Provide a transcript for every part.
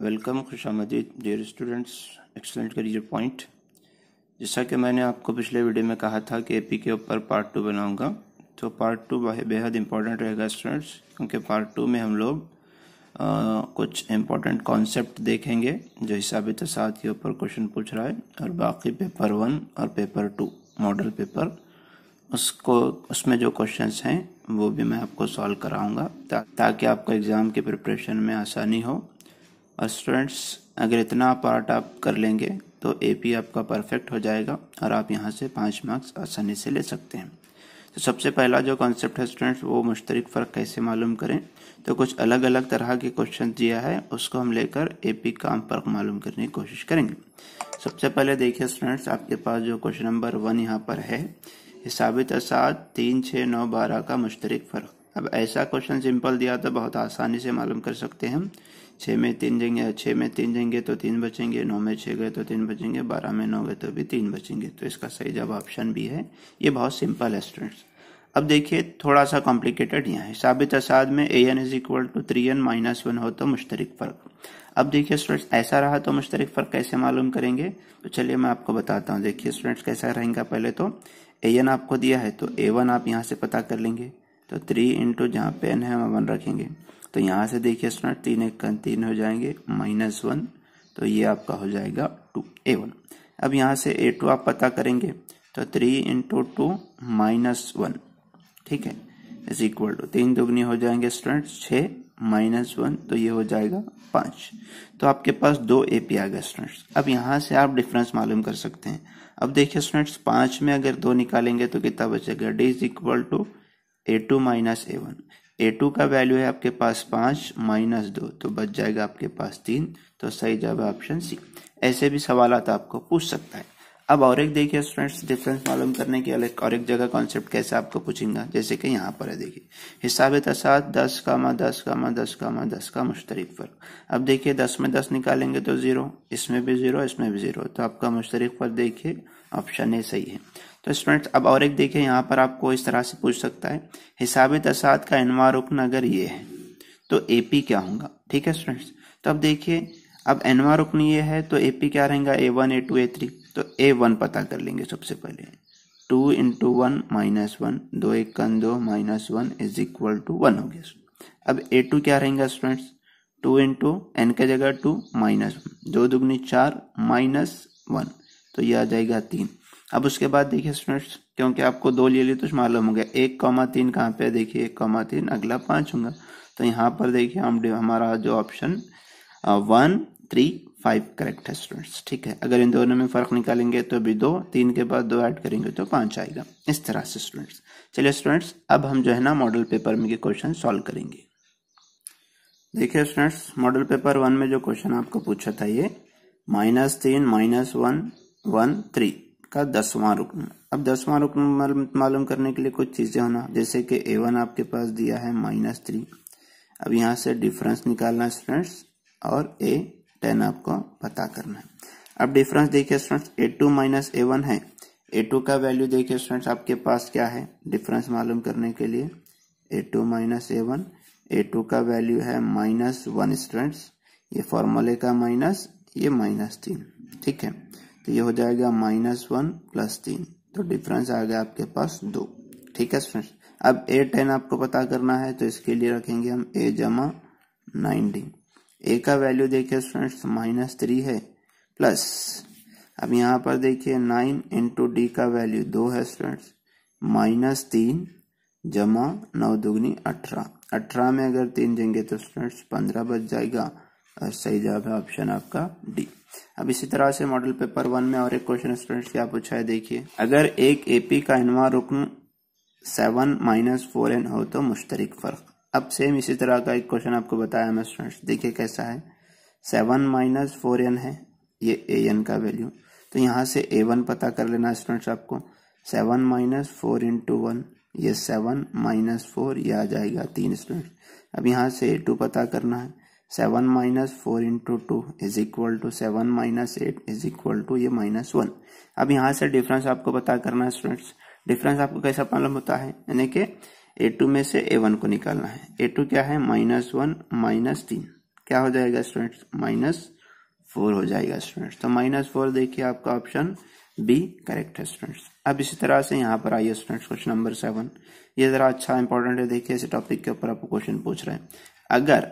Welcome खुश आमदीद dear students excellent career point जैसा कि मैंने आपको पिछले वीडियो में कहा था कि एपी के ऊपर पार्ट टू बनाऊँगा तो पार्ट टू बेहद इंपॉर्टेंट रहेगा स्टूडेंट्स क्योंकि पार्ट टू में हम लोग आ, कुछ इम्पोर्टेंट कॉन्सेप्ट देखेंगे जो हिसाब तसाद के ऊपर क्वेश्चन पूछ रहा है और बाकी पेपर वन और पेपर टू मॉडल पेपर उसको उसमें जो क्वेश्चंस हैं वो भी मैं आपको सॉल्व कराऊँगा ता, ताकि आपको एग्ज़ाम के प्रिपरेशन में आसानी हो। और स्टूडेंट्स अगर इतना पार्ट आप कर लेंगे तो एपी आपका परफेक्ट हो जाएगा और आप यहाँ से पाँच मार्क्स आसानी से ले सकते हैं। तो सबसे पहला जो कॉन्सेप्ट है स्टूडेंट्स वो मुश्तरक फ़र्क कैसे मालूम करें? तो कुछ अलग अलग तरह के क्वेश्चन दिया है, उसको हम लेकर एपी का हम फ़र्क मालूम करने की कोशिश करेंगे। सबसे पहले देखिए स्टूडेंट्स आपके पास जो क्वेश्चन नंबर वन यहाँ पर है हिसाबी तसाद तीन छः नौ, बारह का मुश्तरक फ़र्क। अब ऐसा क्वेश्चन सिंपल दिया तो बहुत आसानी से मालूम कर सकते हैं। छः में तीन देंगे छः में तीन देंगे तो तीन बचेंगे, नौ में छः गए तो तीन बचेंगे, बारह में नौ गए तो भी तीन बचेंगे। तो इसका सही जवाब ऑप्शन भी है। ये बहुत सिंपल है स्टूडेंट्स अब देखिए थोड़ा सा कॉम्प्लिकेटेड यहाँ हिसाबी तसाद में A N is equal to three N minus one हो तो मुश्तरक फ़र्क। अब देखिए स्टूडेंट्स ऐसा रहा तो मुश्तरक फ़र्क कैसे मालूम करेंगे? तो चलिए मैं आपको बताता हूँ। देखिए स्टूडेंट्स कैसा रहेगा पहले तो। ए एन आपको दिया है तो ए वन आप यहाँ से पता कर लेंगे। तो थ्री इंटू जहाँ पे एन है, हम वन रखेंगे। तो यहाँ से देखिए स्टूडेंट तीन एक तीन हो जाएँगे माइनस वन तो ये आपका हो जाएगा टू ए वन अब यहाँ से ए टू आप पता करेंगे तो three into two minus one ठीक है? इज़ इक्वल टू तीन दुगनी हो जाएँगे स्टूडेंट छः माइनस वन तो ये हो जाएगा पाँच। तो आपके पास दो ए पी आ गए स्टूडेंट्स अब यहाँ से आप डिफरेंस मालूम कर सकते हैं। अब देखिए स्टूडेंट्स पाँच में अगर दो निकालेंगे तो कितना बचेगा? D is equal to A two minus A one A two का वैल्यू है आपके पास पाँच माइनस दो तो बच जाएगा आपके पास तीन तो सही जवाब है ऑप्शन सी ऐसे भी सवाल आपको पूछ सकता है। अब और एक देखिए स्टूडेंट्स डिफरेंस मालूम करने के अलग और एक जगह कॉन्सेप्ट कैसे आपको पूछेंगे, जैसे कि यहाँ पर है देखिए। हिसाब तसाद दस कामा दस कामा दस कामा दस का मुश्तरक फ़र्क। अब देखिए दस में दस निकालेंगे तो ज़ीरो इसमें भी ज़ीरो इसमें भी ज़ीरो तो आपका मुश्तरक फ़र्क देखिए ऑप्शन ए सही है। तो स्टूडेंट्स अब और एक देखिए यहाँ पर आपको इस तरह से पूछ सकता है हिसाब तसाद का इनवा रुकन अगर ये है तो एपी क्या होगा? ठीक है स्टूडेंट्स तो अब देखिए, अब एनवा रुकन ये है तो एपी क्या रहेगा? A one A two A three तो ए वन पता कर लेंगे सबसे पहले। Two into one minus one दो एक कन दो minus one is equal to one हो गया अब ए टू क्या रहेगा स्टूडेंट्स टू इंटू एन के जगह टू माइनस वन दो दुगनी चार माइनस वन तो यह आ जाएगा तीन। अब उसके बाद देखिए स्टूडेंट्स क्योंकि आपको दो ले लिए तो मालूम हो गया एक कॉमा तीन कहाँ पे देखिए, एक कॉमा तीन, अगला पाँच होगा। तो यहाँ पर देखिए हम हमारा जो option one three five correct है स्टूडेंट्स ठीक है? अगर इन दोनों में फ़र्क निकालेंगे तो भी दो, तीन के बाद दो ऐड करेंगे तो पाँच आएगा। इस तरह से स्टूडेंट्स चलिए स्टूडेंट्स अब हम जो है ना मॉडल पेपर में क्वेश्चन सॉल्व करेंगे। देखिए स्टूडेंट्स मॉडल पेपर वन में जो क्वेश्चन आपको पूछा था ये माइनस तीन माइनस वन वन थ्री का दसवां रुकन। अब दसवां रुकन मालूम करने के लिए कुछ चीज़ें होना। जैसे कि ए वन आपके पास दिया है माइनस थ्री अब यहाँ से डिफरेंस निकालना है स्टूडेंट्स और ए टेन आपको पता करना है। अब डिफरेंस देखिए students A two minus A one है। ए टू का वैल्यू देखिए स्टूडेंट्स आपके पास क्या है? डिफरेंस मालूम करने के लिए A two minus A one A two का वैल्यू है माइनस वन स्टूडेंट्स ये फॉर्मूले का माइनस ये माइनस तीन ठीक है? तो ये हो जाएगा माइनस वन प्लस तीन। तो डिफरेंस आ गया आपके पास दो। ठीक है स्टूडेंट्स अब ए टेन आपको पता करना है तो इसके लिए रखेंगे हम ए जमा नाइनटीन ए का वैल्यू देखिए स्टूडेंट्स माइनस थ्री है प्लस अब यहाँ पर देखिए नाइन इंटू डी का वैल्यू दो है स्टूडेंट्स माइनस तीन जमा नौ दुगनी अठारह। अठारह में अगर तीन देंगे तो स्टूडेंट्स पंद्रह बच जाएगा। सही जवाब है ऑप्शन आपका डी अब इसी तरह से मॉडल पेपर वन में और एक क्वेश्चन स्टूडेंट्स क्या पूछा है देखिए। अगर एक एपी का इनवा रुकन सेवन माइनस फोर एन हो तो मुश्तरक फ़र्क। अब सेम इसी तरह का एक क्वेश्चन आपको बताया मैं स्टूडेंट्स देखिए कैसा है। सेवन माइनस फोर एन है, ये ए एन का वैल्यू तो यहाँ से ए वन पता कर लेना स्टूडेंट्स आपको। Seven minus four into one ये सेवन माइनस फोर ये आ जाएगा तीन स्टूडेंट्स अब यहाँ से ए टू पता करना है। Seven minus four into two is equal to seven minus eight is equal to ये माइनस वन। अब यहाँ से डिफरेंस आपको पता करना है स्टूडेंट्स डिफरेंस आपको कैसा मालूम होता है? यानी कि ए टू में से ए वन को निकालना है। ए टू क्या है? माइनस वन, माइनस तीन। क्या हो जाएगा स्टूडेंट्स माइनस फोर हो जाएगा स्टूडेंट्स तो माइनस फोर देखिए आपका ऑप्शन बी करेक्ट है स्टूडेंट्स अब इसी तरह से यहाँ पर आइए स्टूडेंट्स क्वेश्चन नंबर सेवन ये जरा अच्छा इंपॉर्टेंट है। देखिए, इस टॉपिक के ऊपर आपको क्वेश्चन पूछ रहे हैं। अगर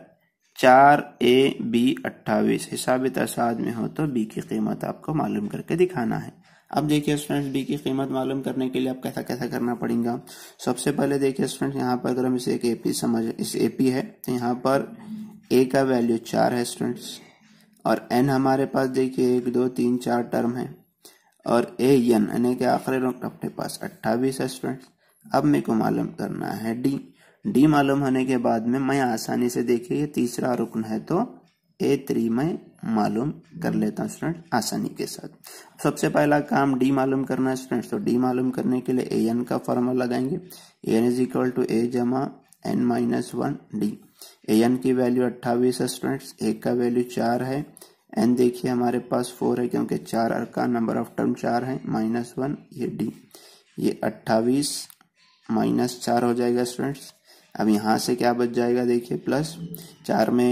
चार ए, बी अट्ठाईस हिसाब तसाद में हो तो बी की कीमत आपको मालूम करके दिखाना है। अब देखिए स्टूडेंट्स बी की कीमत मालूम करने के लिए आप कैसा कैसा करना पड़ेगा। सबसे पहले देखिए स्टूडेंट्स यहाँ पर अगर हम इसे एक एपी समझ, इस एपी है तो यहाँ पर ए का वैल्यू चार है स्टूडेंट्स और एन हमारे पास देखिए एक, दो, तीन, चार टर्म है। और ए एन यानी कि आखिरी अपने पास अट्ठाईस है स्टूडेंट्स अब मेरे को मालूम करना है डी डी मालूम होने के बाद में मैं आसानी से देखिए, ये तीसरा रुकन है तो ए थ्री में मालूम कर लेता हूँ स्टूडेंट, आसानी के साथ। सबसे पहला काम डी मालूम करना है स्टूडेंट्स तो डी मालूम करने के लिए ए एन का फॉर्मूला लगाएँगे। A N is equal to A जमा N minus one D A N की वैल्यू अट्ठाईस है स्टूडेंट्स ए का वैल्यू चार है। एन देखिए हमारे पास फोर है क्योंकि चार का नंबर ऑफ़ टर्म चार है माइनस वन ये डी ये अट्ठाईस माइनस चार हो जाएगा स्टूडेंट्स अब यहाँ से क्या बच जाएगा देखिए प्लस चार में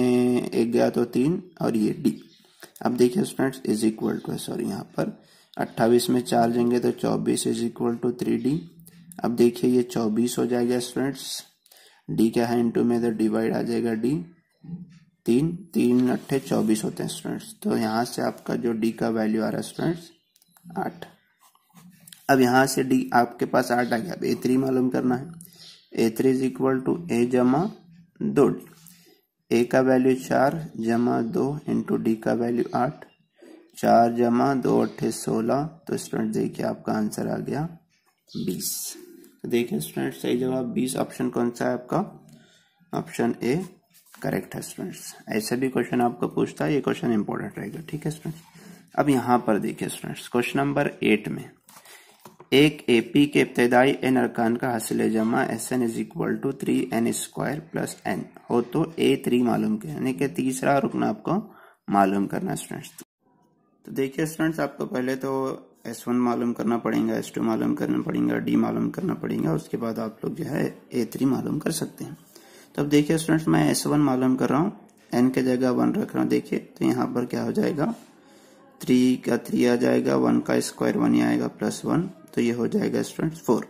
एक गया तो तीन, और ये डी अब देखिए students is equal to sorry यहाँ पर अट्ठाईस में चार जाएँगे तो चौबीस is equal to three D अब देखिए ये चौबीस हो जाएगा स्टूडेंट्स डी क्या है इंटू में तो डिवाइड आ जाएगा डी तीन तीन अट्ठे चौबीस होते हैं स्टूडेंट्स तो यहाँ से आपका जो डी का वैल्यू आ रहा है स्टूडेंट्स आठ। अब यहाँ से डी आपके पास आठ आ गया, अब ए थ्री मालूम करना है। A three is equal to A जमा दो डी ए का वैल्यू चार जमा दो इंटू डी का वैल्यू आठ. चार जमा दो अट्ठे सोलह. तो स्टूडेंट देखिए आपका आंसर आ गया बीस. देखिए स्टूडेंट सही जवाब बीस ऑप्शन कौन सा है आपका? ऑप्शन ए करेक्ट है स्टूडेंट्स ऐसे भी क्वेश्चन आपको पूछता है, ये क्वेश्चन इंपॉर्टेंट रहेगा, ठीक है स्टूडेंट्स अब यहाँ पर देखिए स्टूडेंट्स क्वेश्चन नंबर एट में एक एपी के इब्तदाई एन अरकान का हासिल जमा S N is equal to three N square plus N हो तो ए थ्री मालूम किया। यानी कि तीसरा रुकन आपको मालूम करना स्टूडेंट्स तो देखिए स्टूडेंट्स आपको पहले तो एस वन मालूम करना पड़ेगा एस टू मालूम करना पड़ेगा डी मालूम करना पड़ेगा, उसके बाद आप लोग जो है ए थ्री मालूम कर सकते हैं। तो अब देखिए स्टूडेंट्स मैं एस वन मालूम कर रहा हूँ एन के जगह वन रख रहा हूँ। देखिए तो यहाँ पर क्या हो जाएगा? थ्री का थ्री आ जाएगा, वन का स्क्वायर वन ही आएगा, प्लस वन तो ये हो जाएगा स्टूडेंट्स फोर।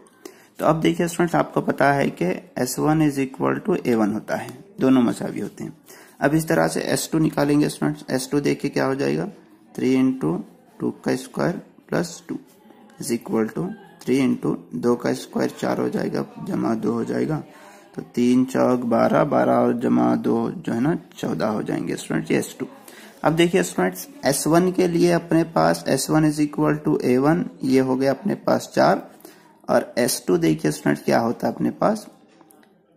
तो अब देखिए स्टूडेंट्स, आपको पता है कि S one is equal to A one होता है। दोनों मसावी होते हैं। अब इस तरह से एस टू निकालेंगे स्टूडेंट्स। एस टू देखिए क्या हो जाएगा? थ्री इंटू टू का square plus two is equal to three into दो का स्क्वायर चार हो जाएगा, जमा दो हो जाएगा। तो तीन चौक बारह बारह और जमा दो जो है ना, चौदह हो जाएँगे स्टूडेंट्स एस टू। अब देखिए स्टूडेंट्स एस वन के लिए अपने पास S one is equal to A one ये हो गया अपने पास चार। और एस टू देखिए स्टूडेंट्स क्या होता है अपने पास?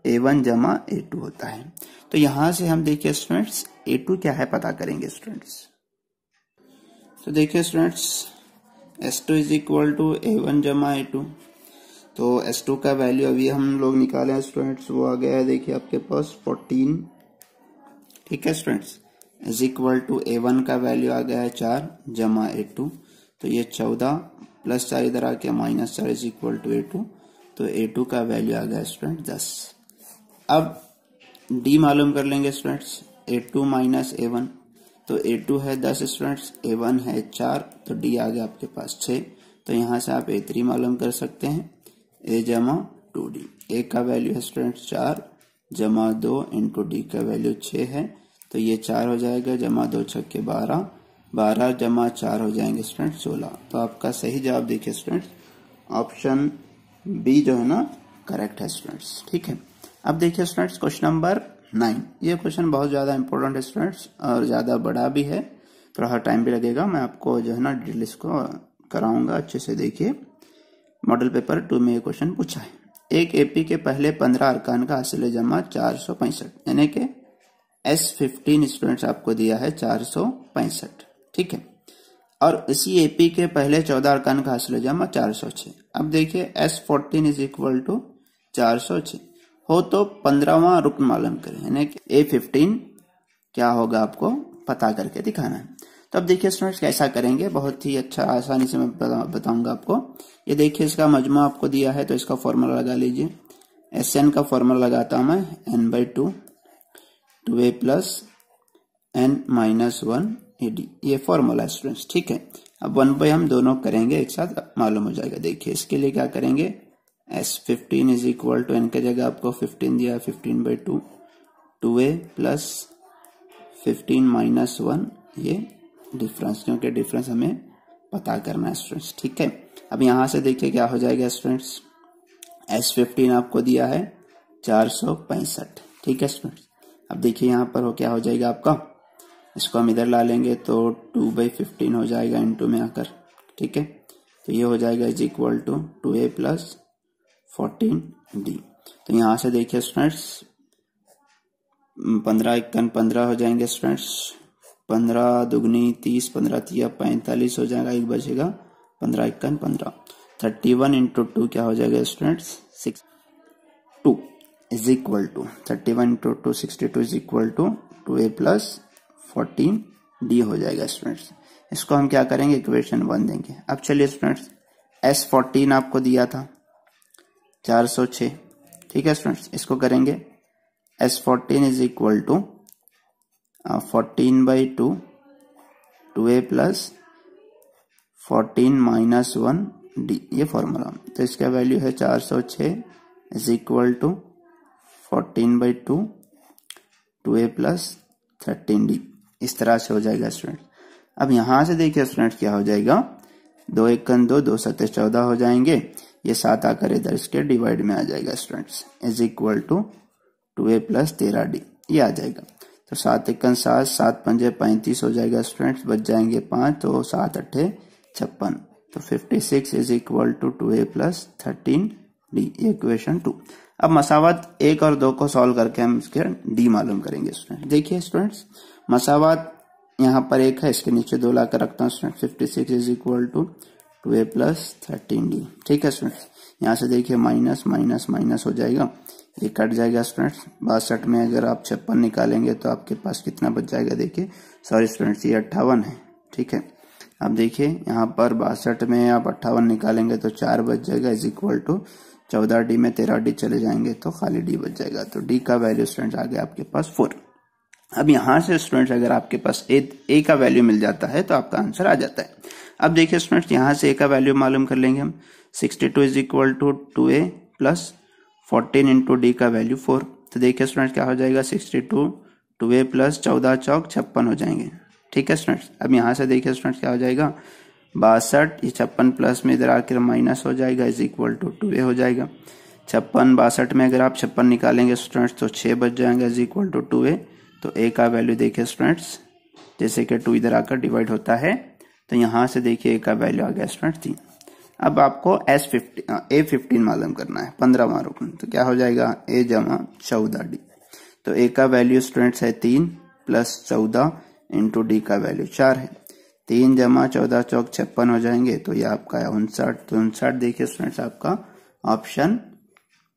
ए वन जमा ए टू होता है। तो यहाँ से हम देखिए स्टूडेंट्स ए टू क्या है पता करेंगे स्टूडेंट्स तो देखिए students S two is equal to A one जमा ए टू तो एस टू का वैल्यू अभी हम लोग निकाले स्टूडेंट्स वो आ गया है देखिए आपके पास फोर्टीन ठीक है students is equal to A one का वैल्यू आ गया है चार, जमा ए टू तो ये चौदह प्लस चार इधर आ गया माइनस चार is equal to A two तो ए टू का वैल्यू आ गया स्टूडेंट दस। अब डी मालूम कर लेंगे students A two minus A one तो ए टू है दस स्टूडेंट्स ए वन है चार तो डी आ गया आपके पास छह तो यहाँ से आप ए थ्री मालूम कर सकते हैं। ए जमा टू डी ए का वैल्यू है स्टूडेंट्स चार, जमा दो इंटू डी का वैल्यू छ है तो ये चार हो जाएगा जमा दो छक्के बारह। बारह जमा चार हो जाएँगे स्टूडेंट सोलह। तो आपका सही जवाब देखिए स्टूडेंट्स ऑप्शन बी जो है ना करेक्ट है स्टूडेंट्स ठीक है। अब देखिए स्टूडेंट्स क्वेश्चन नंबर नाइन ये क्वेश्चन बहुत ज़्यादा इंपॉर्टेंट है स्टूडेंट्स और ज़्यादा बड़ा भी है। थोड़ा टाइम भी लगेगा। मैं आपको जो है ना डिटेल इसको कराऊँगा अच्छे से। देखिए मॉडल पेपर टू में ये क्वेश्चन पूछा है। एक एपी के पहले पंद्रह अरकान का हासिल जमा चार सौ पैंसठ। यानी कि एस फिफ्टीन स्टूडेंट्स आपको दिया है चार सौ पैंसठ, ठीक है? और इसी एपी के पहले चौदह अरकान का हासिल जमा चार सौ छह। अब देखिए S fourteen is equal to चार सौ छह। हो तो पंद्रहवा रुकन मालूम करें, यानी कि ए फिफ्टीन क्या होगा आपको पता करके दिखाना है। तो अब देखिए स्टूडेंट्स कैसा करेंगे, बहुत ही अच्छा आसानी से मैं बताऊँगा आपको। ये देखिए, इसका मजमू आपको दिया है तो इसका फॉर्मूला लगा लीजिए। एस एन का फॉर्मूला लगाता हूँ मैं N by two two A plus N minus one A D. ये फॉर्मूला स्टूडेंट्स ठीक है? अब वन बाई हम दोनों करेंगे एक साथ मालूम हो जाएगा। देखिए, इसके लिए क्या करेंगे? S fifteen is equal to N के जगह आपको फिफ्टीन दिया fifteen by two two A plus fifteen minus one ये डिफरेंस क्योंकि डिफरेंस हमें पता करना है स्टूडेंट्स ठीक है? अब यहाँ से देखिए क्या हो जाएगा स्टूडेंट्स एस फिफ्टीन आपको दिया है चार सौ पैंसठ, ठीक है स्टूडेंट्स अब देखिए यहाँ पर हो क्या हो जाएगा आपका। इसको हम इधर ला लेंगे तो टू बाई फिफ्टीन हो जाएगा इंटू में आकर, ठीक है? तो ये हो जाएगा is equal to two A plus fourteen D तो यहाँ से देखिए स्टूडेंट्स पंद्रह इक्कन पंद्रह हो जाएँगे स्टूडेंट्स पंद्रह दुगनी तीस, पंद्रह तिया पैंतालीस हो जाएगा, एक बचेगा, पंद्रह इक्कन पंद्रह। थर्टी वन इंटू टू क्या हो जाएगा students six two thirty one into two sixty two is equal to two A plus fourteen D हो जाएगा स्टूडेंट्स इसको हम क्या करेंगे? इक्वेशन वन देंगे. अब चलिए स्टूडेंट्स एस फोर्टीन आपको दिया था. चार सौ छ ठीक है स्टूडेंट्स इसको करेंगे. S fourteen is equal to fourteen by two two A plus fourteen minus one D ये फॉर्मूला तो इसका वैल्यू है चार सौ छ is equal to fourteen by two two A plus thirteen D. इस तरह से हो जाएगा स्टूडेंट। अब यहाँ से देखिए स्टूडेंट क्या हो जाएगा। दो एकन दो दो सत्तर चौदह हो जाएँगे। ये सात आकर इधर इसके डिवाइड में आ जाएगा students. Is equal to two A plus तेरह डी। ये आ जाएगा। तो सात एकन सात सात पंजे पैंतीस हो जाएगा स्टूडेंट्स। बच जाएँगे पाँच तो सात अट्ठे छप्पन। तो fifty six is equal to two A plus thirteen D. Equation two. अब मसावत एक और दो को सॉल्व करके हम इसके डी मालूम करेंगे स्टूडेंट देखिए स्टूडेंट्स मसावत यहाँ पर एक है, इसके नीचे दो लाकर रखता हूँ student fifty six is equal to two A plus thirteen D ठीक है स्टूडेंट्स यहाँ से देखिए माइनस माइनस माइनस हो जाएगा। ये कट जाएगा स्टूडेंट्स बासठ में अगर आप छप्पन निकालेंगे तो आपके पास कितना बच जाएगा, देखिए। सॉरी स्टूडेंट्स ये अट्ठावन है। ठीक है? अब देखिए, यहाँ पर बासठ में आप अट्ठावन निकालेंगे तो चार बच जाएगा इज़ इक्वल टू चौदह डी में तेरह डी चले जाएँगे तो खाली डी बच जाएगा। तो डी का वैल्यू स्टूडेंट्स आ गया आपके पास फोर अब यहाँ से स्टूडेंट्स अगर आपके पास ए, ए का वैल्यू मिल जाता है तो आपका आंसर आ जाता है। अब देखिए स्टूडेंट्स यहाँ से ए का वैल्यू मालूम कर लेंगे हम। Sixty two is equal to two A plus fourteen into D का वैल्यू फोर तो देखिए स्टूडेंट्स क्या हो जाएगा? Sixty two two A plus चौदह चौक छप्पन हो जाएँगे। ठीक है स्टूडेंट्स अब यहाँ से देखिए स्टूडेंट्स क्या हो जाएगा? बासठ, ये छप्पन प्लस में इधर आकर माइनस हो जाएगा, is equal to two A हो जाएगा। छप्पन, बासठ में अगर आप छप्पन निकालेंगे स्टूडेंट्स तो छः बच जाएँगे, is equal to two A. तो ए का वैल्यू देखिए स्टूडेंट्स जैसे कि टू इधर आकर डिवाइड होता है तो यहाँ से देखिए ए का वैल्यू आ गया स्टूडेंट्स तीन। अब आपको एस फिफ्टीन ए फिफ्टीन मालूम करना है पंद्रह रुकन तो क्या हो जाएगा? ए जमा चौदह डी तो ए का वैल्यू स्टूडेंट्स है तीन प्लस चौदह इंटू डी का वैल्यू चार है। तीन जमा, चौदह चौक, छप्पन हो जाएँगे तो ये आपका है उनसठ। तो उनसठ देखिए स्टूडेंट्स आपका ऑप्शन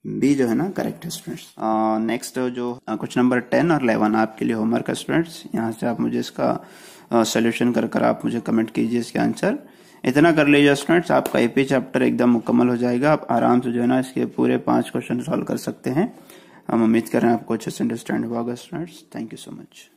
बी जो है ना करेक्ट है स्टूडेंट्स नेक्स्ट जो कुछ नंबर टेन और इलेवन आपके लिए होमवर्क है स्टूडेंट्स यहाँ से आप मुझे इसका सोल्यूशन कर कर आप मुझे कमेंट कीजिए इसके आंसर इतना कर लीजिए स्टूडेंट्स आपका एपी चैप्टर एकदम मुकम्मल हो जाएगा। आप आराम से जो है ना, इसके पूरे पाँच क्वेश्चन सॉल्व कर सकते हैं। हम उम्मीद कर रहे हैं आपको अच्छे से अंडरस्टैंड हुआ होगा students thank you so much